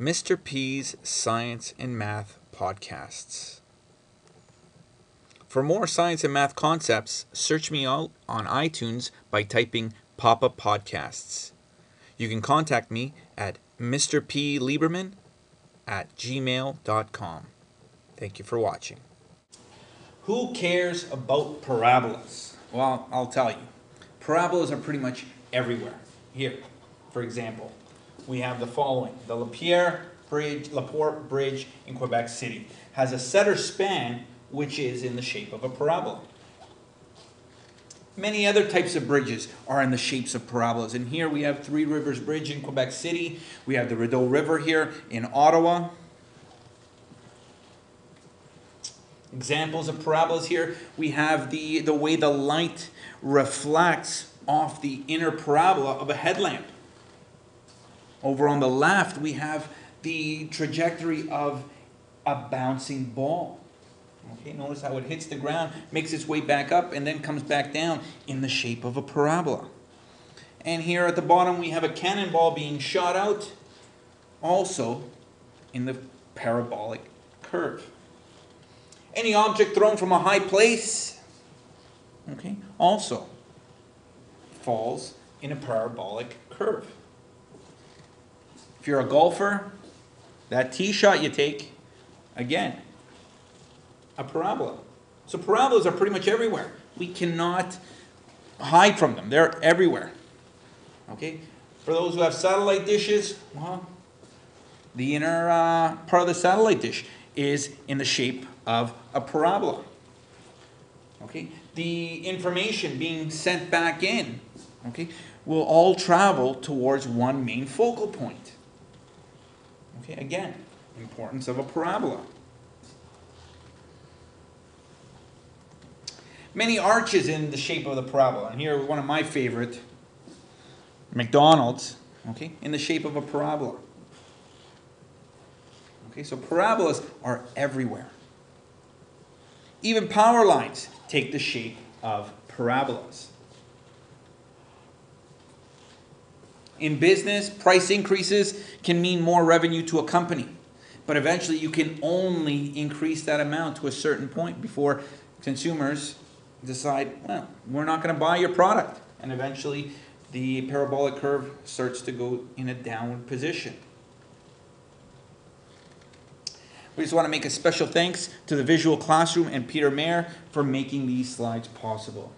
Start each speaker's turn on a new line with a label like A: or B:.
A: Mr. P's Science and Math Podcasts. For more science and math concepts, search me out on iTunes by typing Papa Podcasts. You can contact me at Mr. P. Lieberman at gmail.com. Thank you for watching. Who cares about parabolas? Well, I'll tell you. Parabolas are pretty much everywhere. Here, for example, we have the following. The Lapierre Bridge, Laporte Bridge in Quebec City has a center span which is in the shape of a parabola. Many other types of bridges are in the shapes of parabolas. And here we have Three Rivers Bridge in Quebec City. We have the Rideau River here in Ottawa. Examples of parabolas here. We have the, the way the light reflects off the inner parabola of a headlamp. Over on the left, we have the trajectory of a bouncing ball. Okay, notice how it hits the ground, makes its way back up, and then comes back down in the shape of a parabola. And here at the bottom, we have a cannonball being shot out, also in the parabolic curve. Any object thrown from a high place, okay, also falls in a parabolic curve. If you're a golfer, that tee shot you take, again, a parabola. So parabolas are pretty much everywhere. We cannot hide from them. They're everywhere. Okay? For those who have satellite dishes, well, the inner uh, part of the satellite dish is in the shape of a parabola. Okay? The information being sent back in, okay, will all travel towards one main focal point. Okay, again, importance of a parabola. Many arches in the shape of the parabola. And here, one of my favorite, McDonald's, okay, in the shape of a parabola. Okay, so parabolas are everywhere. Even power lines take the shape of parabolas. In business, price increases can mean more revenue to a company. But eventually, you can only increase that amount to a certain point before consumers decide, well, we're not going to buy your product. And eventually, the parabolic curve starts to go in a downward position. We just want to make a special thanks to the Visual Classroom and Peter Mayer for making these slides possible.